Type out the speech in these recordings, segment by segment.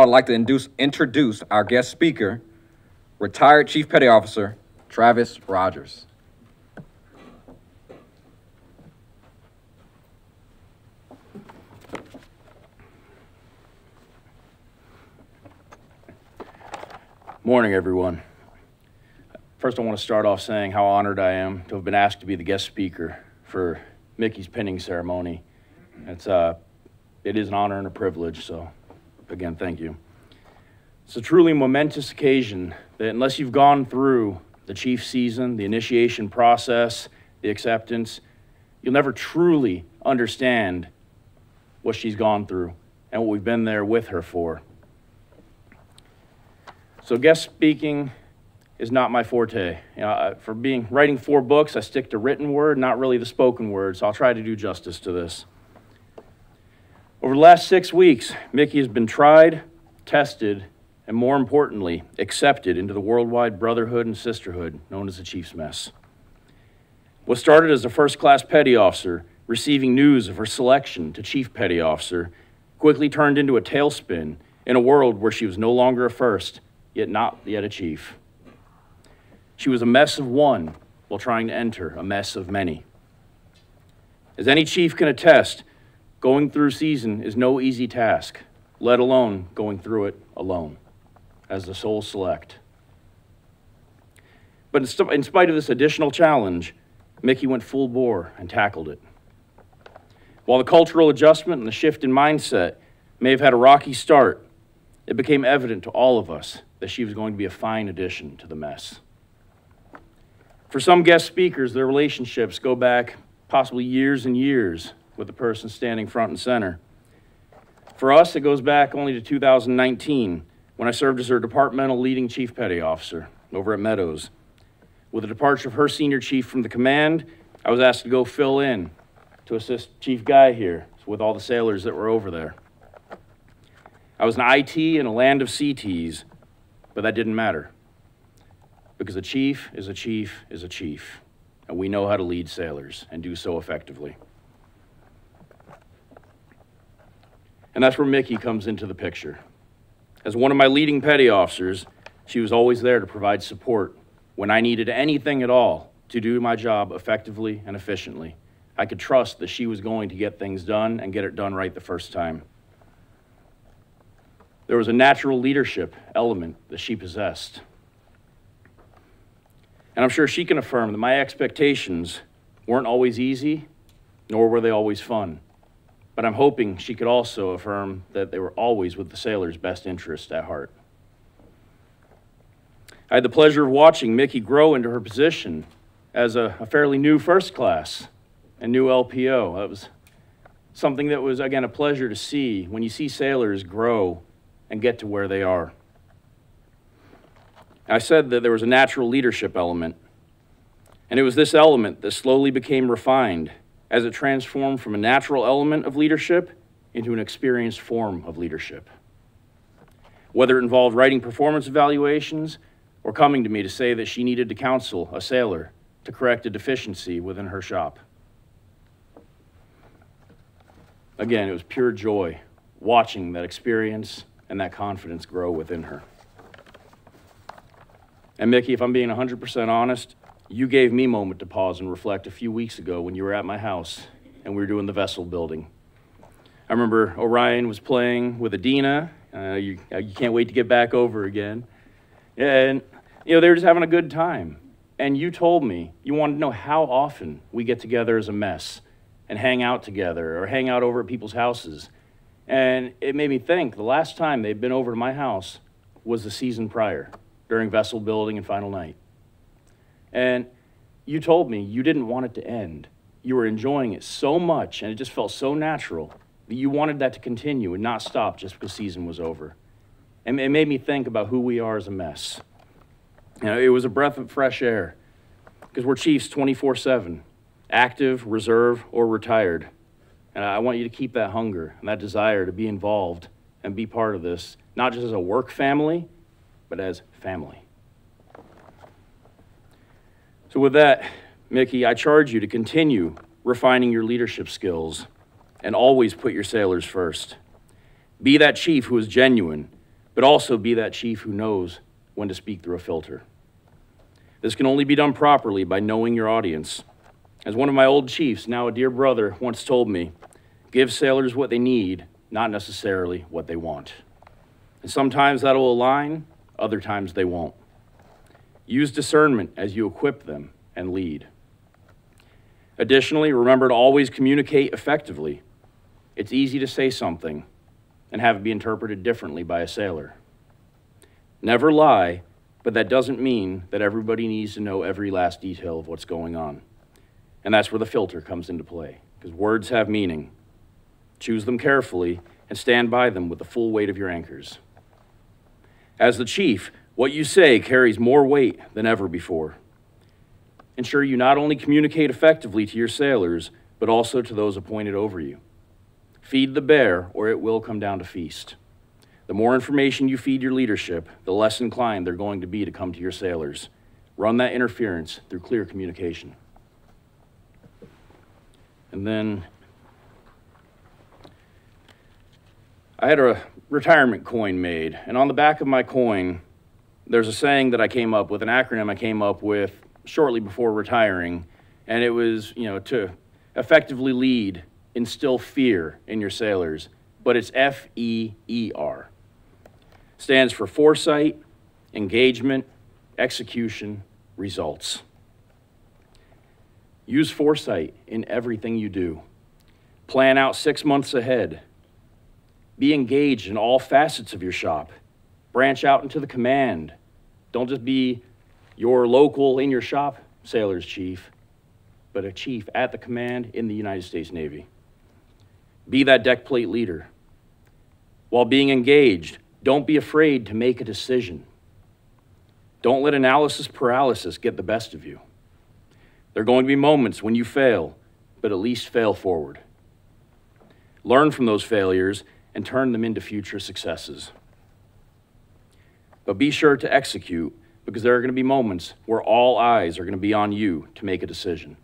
I'd like to induce, introduce our guest speaker, retired Chief Petty Officer Travis Rogers. Morning, everyone. First, I want to start off saying how honored I am to have been asked to be the guest speaker for Mickey's pinning ceremony. It's, uh, it is an honor and a privilege, so again, thank you. It's a truly momentous occasion that, unless you've gone through the chief season, the initiation process, the acceptance, you'll never truly understand what she's gone through and what we've been there with her for. So guest speaking is not my forte. You know, for being writing four books, I stick to written word, not really the spoken word. So I'll try to do justice to this. Over the last six weeks, Mickey has been tried, tested, and more importantly, accepted into the worldwide brotherhood and sisterhood known as the Chiefs Mess. What started as a first class petty officer receiving news of her selection to chief petty officer quickly turned into a tailspin in a world where she was no longer a first, yet not yet a chief. She was a mess of one while trying to enter a mess of many. As any chief can attest, going through season is no easy task, let alone going through it alone as the sole select. But in in spite of this additional challenge, Mickey went full bore and tackled it. While the cultural adjustment and the shift in mindset may have had a rocky start, it became evident to all of us that she was going to be a fine addition to the mess. For some guest speakers, their relationships go back possibly years and years with the person standing front and center. For us, it goes back only to 2019 when I served as her departmental leading chief petty officer over at Meadows. With the departure of her senior chief from the command, I was asked to go fill in to assist Chief Guy here with all the sailors that were over there. I was an IT in a land of CTs, but that didn't matter. Because a chief is a chief is a chief, and we know how to lead sailors and do so effectively. And that's where Mickey comes into the picture. As one of my leading petty officers, she was always there to provide support when I needed anything at all to do my job effectively and efficiently. I could trust that she was going to get things done and get it done right the first time. There was a natural leadership element that she possessed. And I'm sure she can affirm that my expectations weren't always easy, nor were they always fun. But I'm hoping she could also affirm that they were always with the sailors' best interest at heart. I had the pleasure of watching Mickey grow into her position as a, a fairly new first class and new LPO. That was something that was, again, a pleasure to see when you see sailors grow and get to where they are. I said that there was a natural leadership element, and it was this element that slowly became refined as it transformed from a natural element of leadership into an experienced form of leadership. Whether it involved writing performance evaluations or coming to me to say that she needed to counsel a sailor to correct a deficiency within her shop. Again, it was pure joy watching that experience and that confidence grow within her. And Mickey, if I'm being 100% honest, you gave me a moment to pause and reflect a few weeks ago when you were at my house and we were doing the vessel building. I remember Orion was playing with Adina. Uh, you, you can't wait to get back over again. And, you know, they were just having a good time. And you told me you wanted to know how often we get together as a mess and hang out together or hang out over at people's houses. And it made me think the last time they'd been over to my house was the season prior during vessel building and final night. And you told me you didn't want it to end. You were enjoying it so much and it just felt so natural that you wanted that to continue and not stop just because season was over. And it made me think about who we are as a mess. You know, it was a breath of fresh air because we're Chiefs 24 7, active, reserve, or retired. And I want you to keep that hunger and that desire to be involved and be part of this, not just as a work family, but as family. So, with that, Mickey, I charge you to continue refining your leadership skills and always put your sailors first. Be that chief who is genuine, but also be that chief who knows when to speak through a filter. This can only be done properly by knowing your audience. As one of my old chiefs, now a dear brother, once told me, give sailors what they need, not necessarily what they want. And sometimes that'll align, other times they won't. Use discernment as you equip them and lead. Additionally, remember to always communicate effectively. It's easy to say something and have it be interpreted differently by a sailor. Never lie, but that doesn't mean that everybody needs to know every last detail of what's going on. And that's where the filter comes into play, because words have meaning. Choose them carefully and stand by them with the full weight of your anchors. As the chief, what you say carries more weight than ever before. Ensure you not only communicate effectively to your sailors, but also to those appointed over you. Feed the bear, or it will come down to feast. The more information you feed your leadership, the less inclined they're going to be to come to your sailors. Run that interference through clear communication. And then I had a retirement coin made, and on the back of my coin, there's a saying that I came up with, an acronym I came up with shortly before retiring, and it was, you know, to effectively lead, instill fear in your sailors, but it's F E E R. Stands for foresight, engagement, execution, results. Use foresight in everything you do. Plan out six months ahead. Be engaged in all facets of your shop. Branch out into the command. Don't just be your local in your shop sailor's chief, but a chief at the command in the United States Navy. Be that deck plate leader. While being engaged, don't be afraid to make a decision. Don't let analysis paralysis get the best of you. There are going to be moments when you fail, but at least fail forward. Learn from those failures and turn them into future successes. But be sure to execute because there are going to be moments where all eyes are going to be on you to make a decision.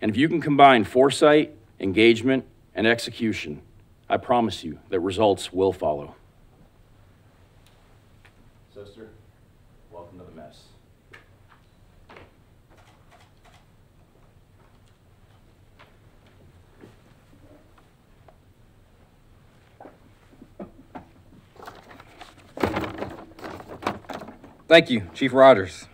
And if you can combine foresight, engagement, and execution, I promise you that results will follow. Sister, welcome to the mess. Thank you, Chief Rogers.